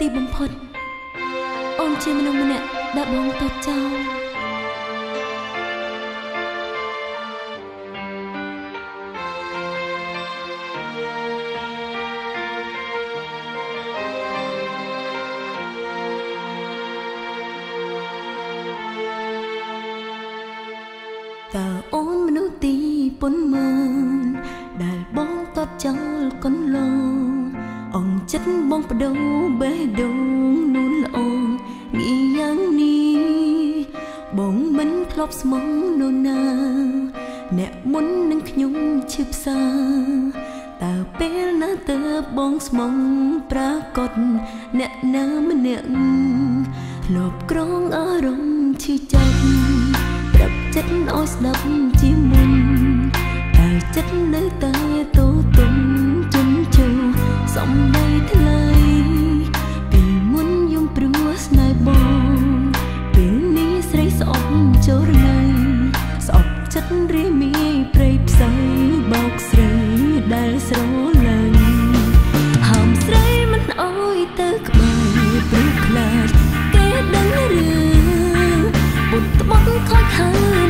ទីបំផុតអូនជាមនុស្សម្នាក់ដែលបងទៅចោលតើអូនមនុស្សទីប៉ុន្មានដែលបងតតចោលកន្លង អងចិត្តបងបដូរបេះដូងនួនល្អងាយយ៉ាងនេះបងមិនធ្លាប់ស្មងនរណាអ្នកមុននឹងខ្ញុំឈឺផ្សាតើពេលណាទៅបងស្មងប្រាកដអ្នកណាម្នាក់ធ្លាប់ក្រងអារម្មណ៍ឈឺចាប់ប្រាប់ចិត្តឲ្យស្ដាប់ជាមុនតែចិត្តនៅតែតូទុំជន់ជោ សំដីថ្លៃពីមុនយំព្រោះស្នេហ៍បងពេលនេះស្រីស្អប់ចូលរណៃស្អប់ចិត្តរីមីព្រៃផ្សៃបោកស្រីដែលស្រលាញ់ហើមស្រីមិនអើយទៅក្បែរព្រោះខ្លាចគេដឹងឬបុតត្បត់ខ້ອຍហើយ